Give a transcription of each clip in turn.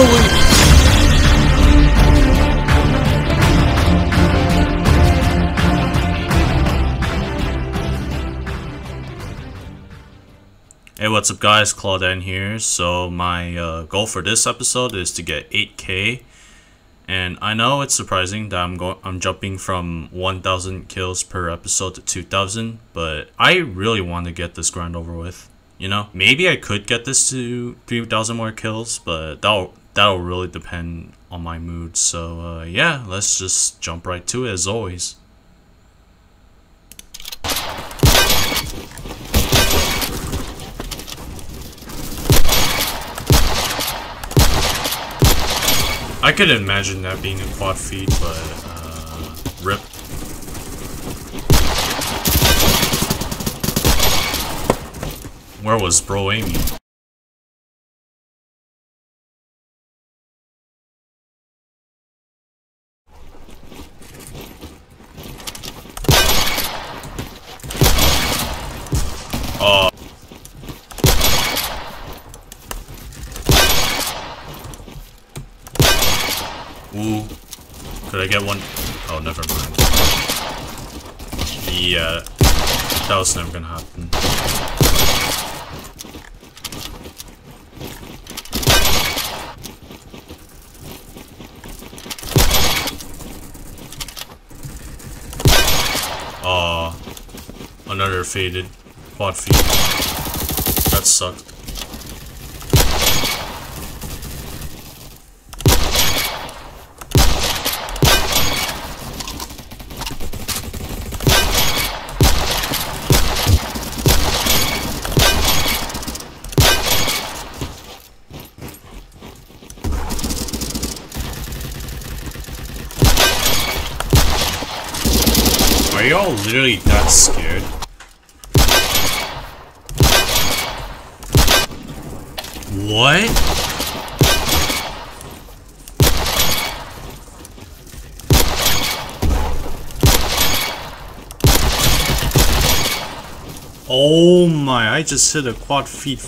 Hey, what's up guys, CLawDann here. So my uh, goal for this episode is to get 8k. And I know it's surprising that I'm going I'm jumping from 1000 kills per episode to 2000, but I really want to get this grind over with. You know, maybe I could get this to 3000 more kills, but that that'll really depend on my mood. So uh, yeah, let's just jump right to it as always. I could imagine that being a quad feed, but uh, rip. Where was bro aiming? Oh. Ooh. Could I get one? Oh, never mind. Yeah. That was never gonna happen. Another faded. Quad feed. That sucked. Are y'all literally that scared? What? Oh my, I just hit a quad feed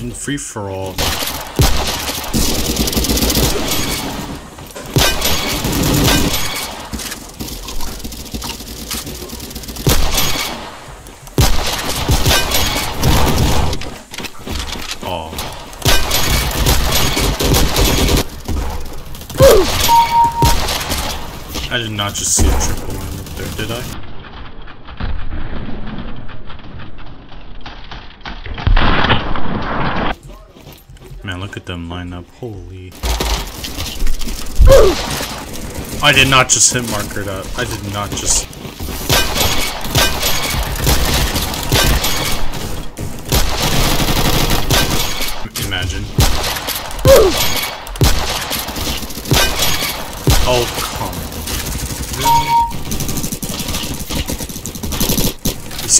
in free for all. Oh. I did not just see a triple one up there, did I? Man, look at them line up. Holy. I did not just hit marker that. I did not just. Imagine. Oh, come on.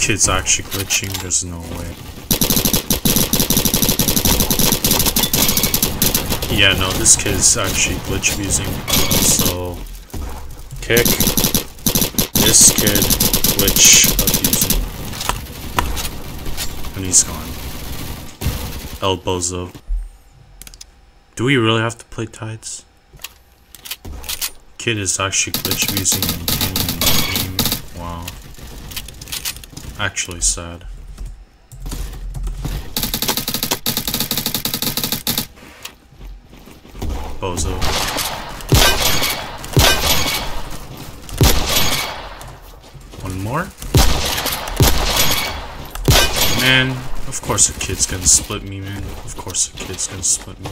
Kid's actually glitching, there's no way. Yeah, no, this kid's actually glitch abusing. So, kick. This kid glitch abusing. And he's gone. El Bozo. Do we really have to play tides? Kid is actually glitch abusing in game. Wow. Actually sad. Bozo. One more. Man, of course a kid's gonna split me, man. Of course a kid's gonna split me.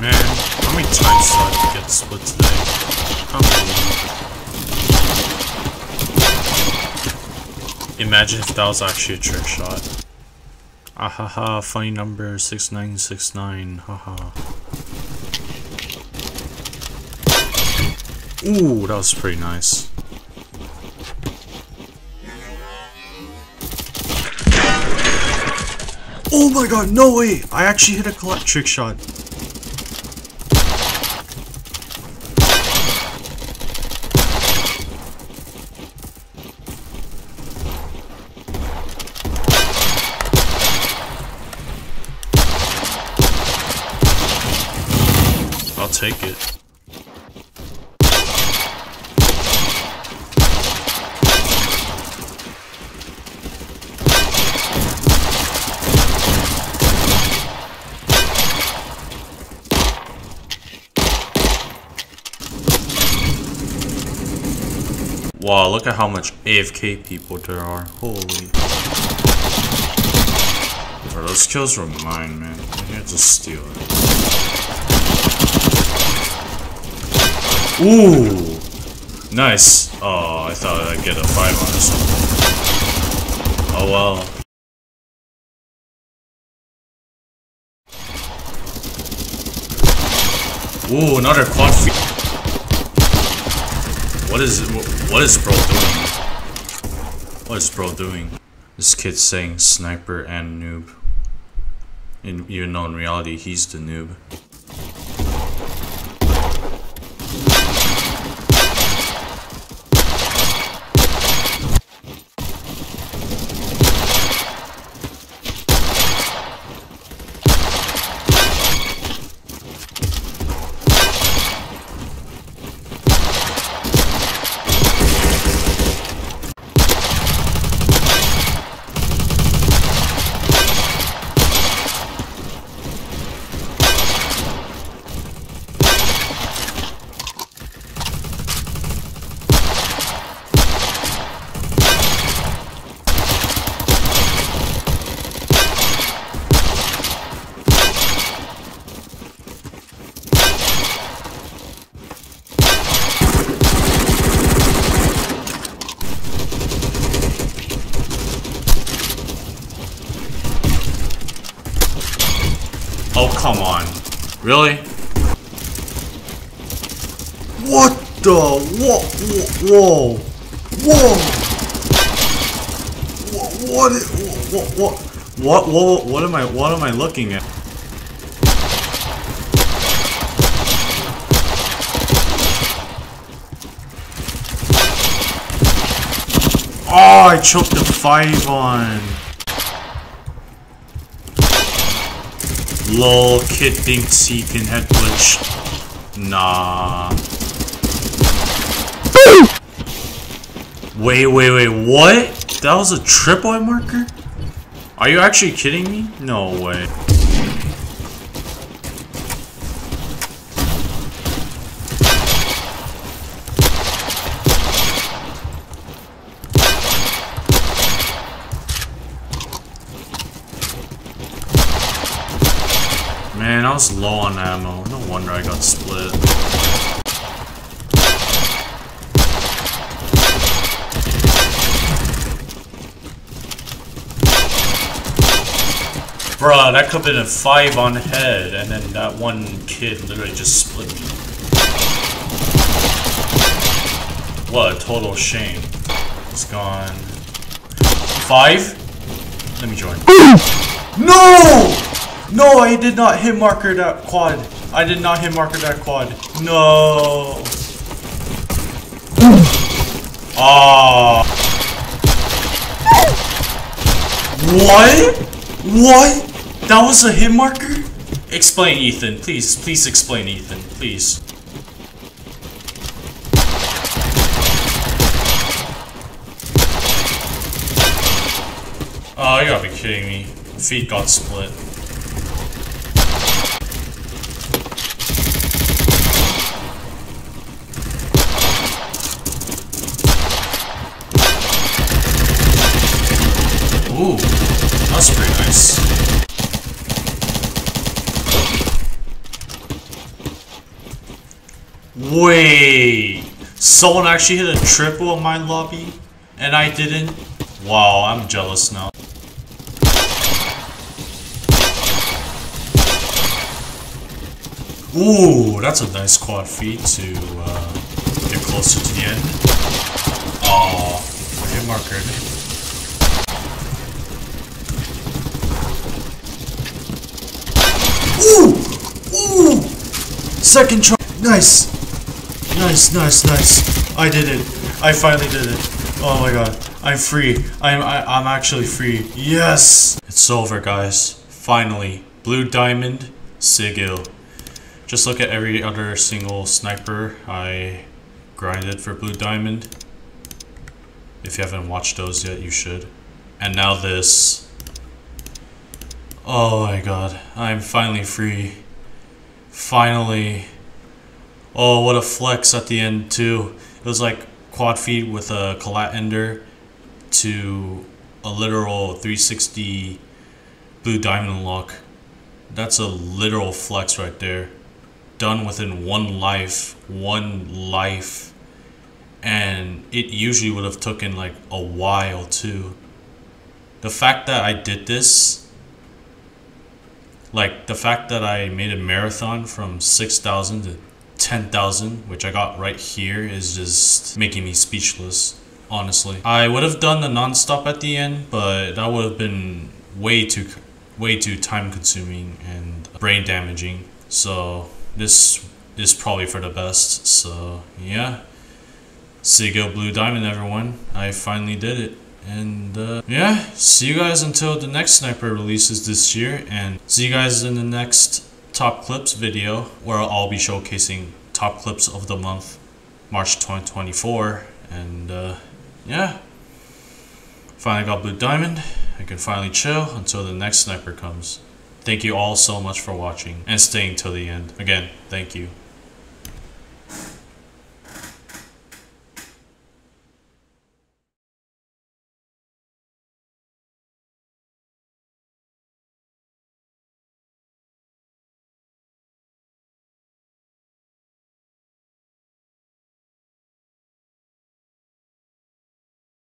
Man, how many times How many? Imagine if that was actually a trick shot. Ahaha, funny number 6969, haha. Ooh, that was pretty nice. Oh my god, no way! I actually hit a collat trick shot. I'll take it. Wow, look at how much AFK people there are. Holy. Bro, those kills were mine, man. I had to steal it. Ooh! Nice. Oh, I thought I'd get a 5 on or something. Oh well. Ooh, another quad. What is what is bro doing? What is bro doing? This kid's saying sniper and noob. In, even though in reality he's the noob. Oh, come on. Really? What the? Whoa, whoa, whoa. Whoa. What, what, what, what, what, what am I, what am I looking at? Oh, I choked the five on. Lol, kid thinks he can head glitch. Nah. wait, wait, wait, what? That was a triple marker? Are you actually kidding me? No way. Man, I was low on ammo. No wonder I got split. Bruh, that could have been a 5 on head, and then that one kid literally just split me. What a total shame. It's gone. 5? Let me join. no! No, I did not hit marker that quad. I did not hit marker that quad. No. Ah. what? What? That was a hit marker? Explain, Ethan. Please, please explain, Ethan. Please. Oh, you gotta be kidding me. Feet got split. Ooh, that's pretty nice. Wait, someone actually hit a triple in my lobby, and I didn't? Wow, I'm jealous now. Ooh, that's a nice quad feed to uh, get closer to the end. Oh, hit marker. Ooh! Ooh! Second try. Nice. Nice, nice, nice. I did it. I finally did it. Oh my god. I'm free. I'm I, am i am actually free. Yes! It's over, guys. Finally. Blue Diamond, Sigil. Just look at every other single sniper I grinded for Blue Diamond. If you haven't watched those yet, you should. And now this. Oh my god, I'm finally free. Finally. Oh, what a flex at the end too. It was like quad feed with a collat ender to a literal 360 blue diamond lock. That's a literal flex right there. Done within one life, one life. And it usually would have taken like a while too. The fact that I did this like the fact that I made a marathon from 6,000 to 10,000, which I got right here, is just making me speechless, honestly. I would have done the non-stop at the end, but that would have been way too way too time consuming and brain damaging. So this is probably for the best. So yeah. see Sigil Blue Diamond everyone. I finally did it. And uh, yeah, see you guys until the next sniper releases this year, and see you guys in the next top clips video where I'll be showcasing top clips of the month, March 2024. And uh, yeah, finally got Blue Diamond. I can finally chill until the next sniper comes. Thank you all so much for watching and staying till the end. Again, thank you.